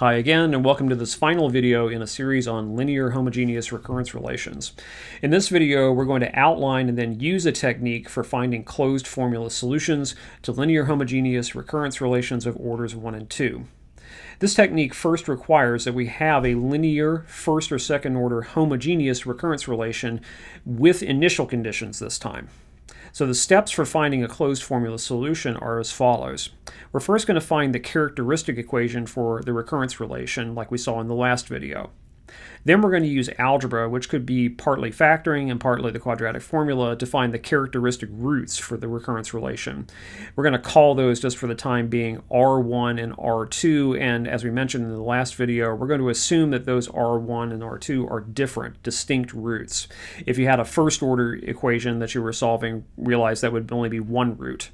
Hi again, and welcome to this final video in a series on linear homogeneous recurrence relations. In this video, we're going to outline and then use a technique for finding closed formula solutions to linear homogeneous recurrence relations of orders 1 and 2. This technique first requires that we have a linear first or second order homogeneous recurrence relation with initial conditions this time. So the steps for finding a closed formula solution are as follows. We're first going to find the characteristic equation for the recurrence relation like we saw in the last video. Then we're going to use algebra, which could be partly factoring and partly the quadratic formula to find the characteristic roots for the recurrence relation. We're going to call those just for the time being R1 and R2, and as we mentioned in the last video, we're going to assume that those R1 and R2 are different, distinct roots. If you had a first order equation that you were solving, realize that would only be one root.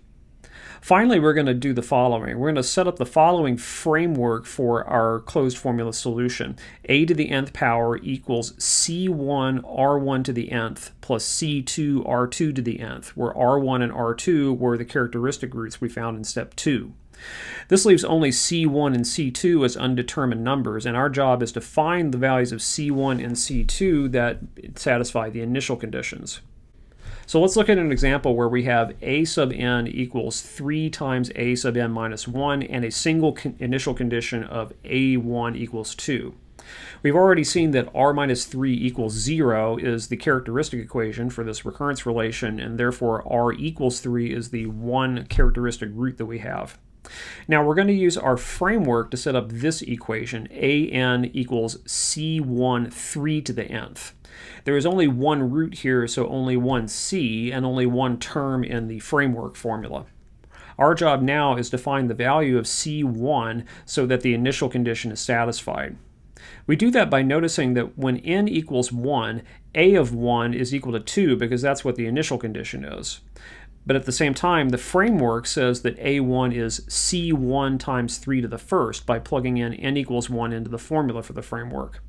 Finally, we're going to do the following. We're going to set up the following framework for our closed formula solution. a to the nth power equals c1 r1 to the nth plus c2 r2 to the nth, where r1 and r2 were the characteristic roots we found in step 2. This leaves only C1 and C2 as undetermined numbers, and our job is to find the values of C1 and C2 that satisfy the initial conditions. So let's look at an example where we have a sub n equals 3 times a sub n minus 1 and a single con initial condition of a1 equals 2. We've already seen that r minus 3 equals 0 is the characteristic equation for this recurrence relation, and therefore r equals 3 is the one characteristic root that we have. Now we're going to use our framework to set up this equation, an equals c1 3 to the nth. There is only one root here, so only one c, and only one term in the framework formula. Our job now is to find the value of c1 so that the initial condition is satisfied. We do that by noticing that when n equals 1, a of 1 is equal to 2 because that's what the initial condition is. But at the same time, the framework says that a1 is c1 times 3 to the first by plugging in n equals 1 into the formula for the framework.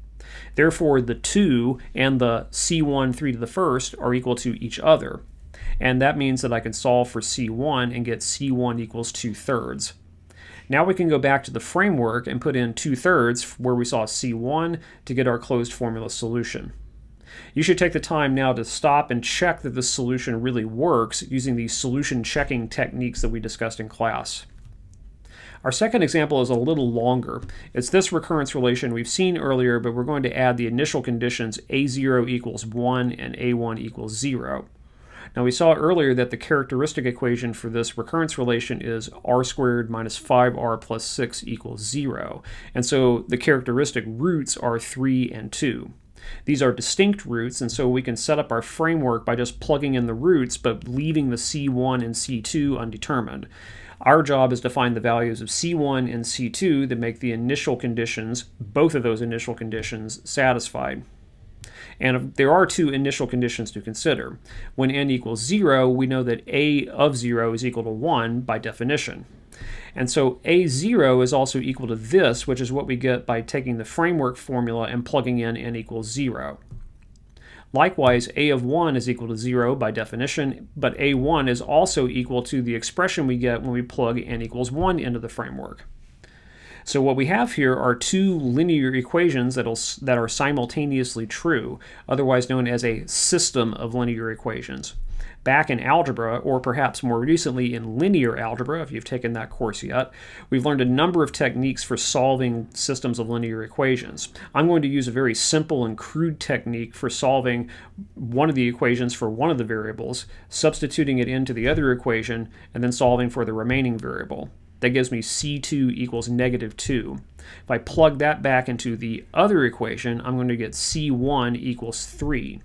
Therefore, the 2 and the c1 3 to the first are equal to each other. And that means that I can solve for c1 and get c1 equals 2 thirds. Now we can go back to the framework and put in 2 thirds where we saw c1 to get our closed formula solution. You should take the time now to stop and check that this solution really works using the solution checking techniques that we discussed in class. Our second example is a little longer. It's this recurrence relation we've seen earlier, but we're going to add the initial conditions a0 equals 1 and a1 equals 0. Now we saw earlier that the characteristic equation for this recurrence relation is r squared minus 5r plus 6 equals 0. And so the characteristic roots are 3 and 2. These are distinct roots, and so we can set up our framework by just plugging in the roots, but leaving the C1 and C2 undetermined. Our job is to find the values of C1 and C2 that make the initial conditions, both of those initial conditions, satisfied. And there are two initial conditions to consider. When n equals 0, we know that a of 0 is equal to 1 by definition. And so A0 is also equal to this, which is what we get by taking the framework formula and plugging in n equals 0. Likewise, a of 1 is equal to 0 by definition, but a1 is also equal to the expression we get when we plug n equals 1 into the framework. So what we have here are two linear equations that that are simultaneously true, otherwise known as a system of linear equations back in algebra, or perhaps more recently in linear algebra, if you've taken that course yet, we've learned a number of techniques for solving systems of linear equations. I'm going to use a very simple and crude technique for solving one of the equations for one of the variables, substituting it into the other equation, and then solving for the remaining variable. That gives me c2 equals negative 2. If I plug that back into the other equation, I'm going to get c1 equals 3.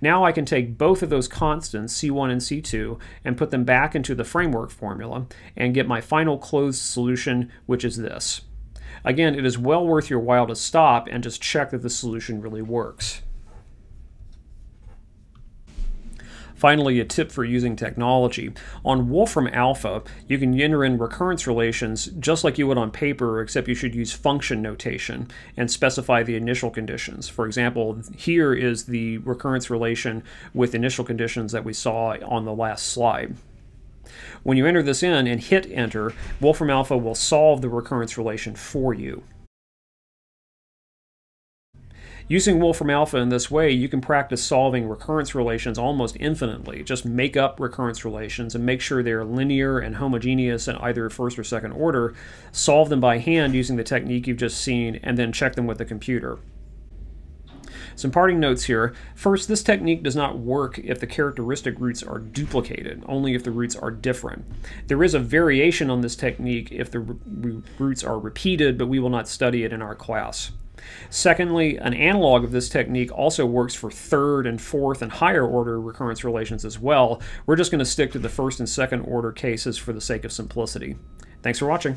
Now I can take both of those constants, C1 and C2, and put them back into the framework formula and get my final closed solution, which is this. Again, it is well worth your while to stop and just check that the solution really works. Finally, a tip for using technology. On Wolfram Alpha, you can enter in recurrence relations just like you would on paper, except you should use function notation and specify the initial conditions. For example, here is the recurrence relation with initial conditions that we saw on the last slide. When you enter this in and hit enter, Wolfram Alpha will solve the recurrence relation for you. Using Wolfram Alpha in this way, you can practice solving recurrence relations almost infinitely. Just make up recurrence relations and make sure they are linear and homogeneous in either first or second order, solve them by hand using the technique you've just seen, and then check them with the computer. Some parting notes here. First, this technique does not work if the characteristic roots are duplicated, only if the roots are different. There is a variation on this technique if the roots are repeated, but we will not study it in our class. Secondly, an analog of this technique also works for third and fourth and higher order recurrence relations as well. We're just going to stick to the first and second order cases for the sake of simplicity. Thanks for watching.